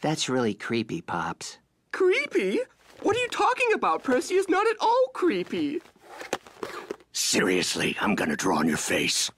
That's really creepy, Pops. Creepy? What are you talking about? Percy is not at all creepy. Seriously, I'm gonna draw on your face.